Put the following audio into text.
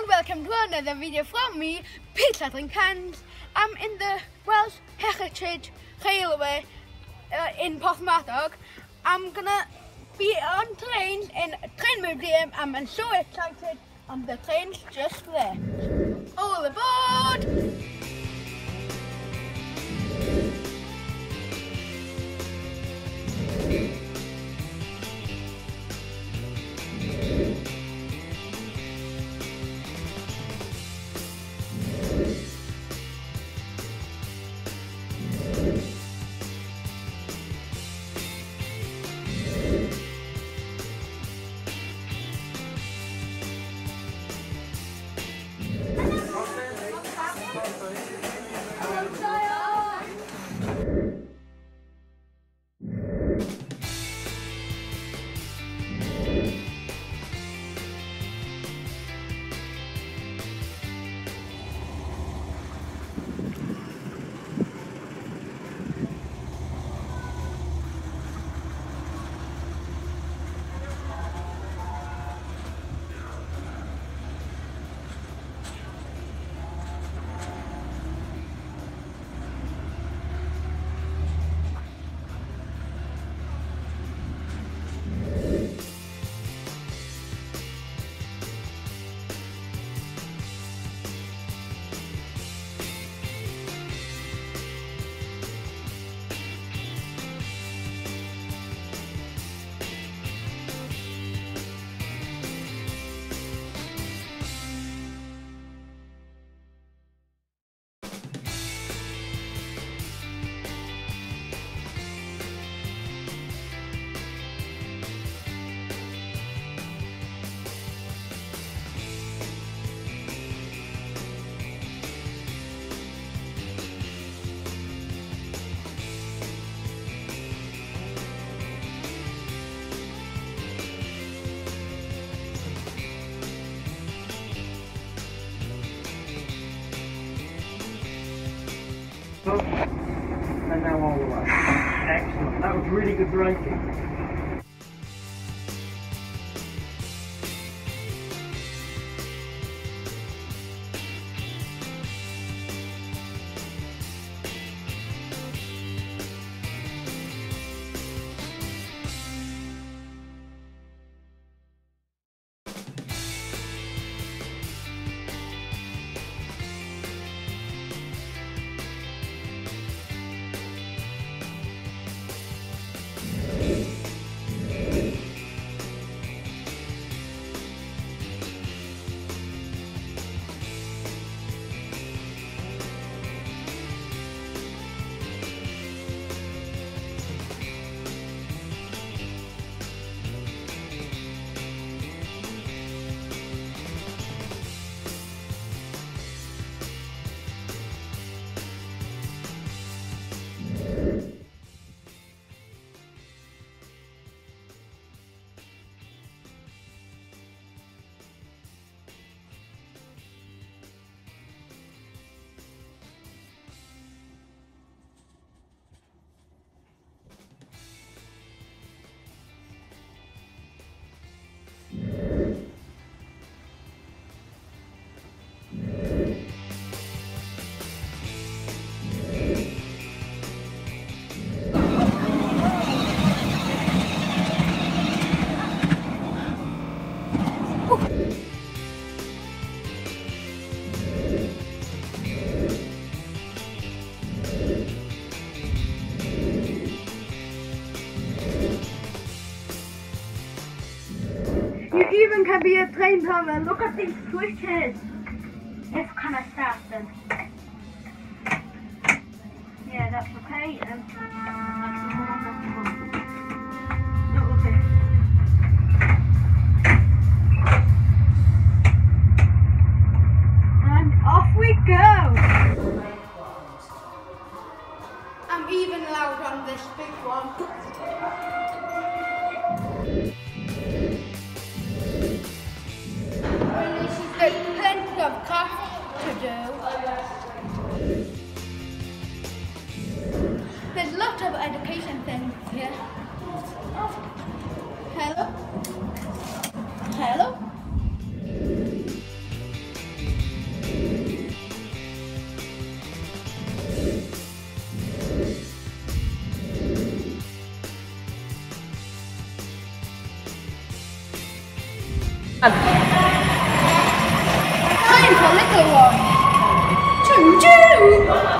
everyone, welcome to another video from me, Pete Lathlin Cans. I'm in the Welsh Heritage Railway uh, in Porthmadog. I'm gonna be on trains in Train Museum and I'm so excited on the trains just there. All aboard! and now all the way. Excellent. That was really good braking. even can be a train tunnel. Look at these switches. It's kind of fast, then. Yeah, that's okay. Um, 欢迎看这个，泉州。